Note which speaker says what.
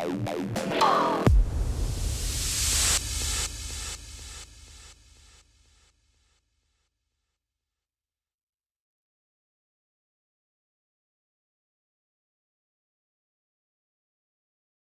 Speaker 1: Oh!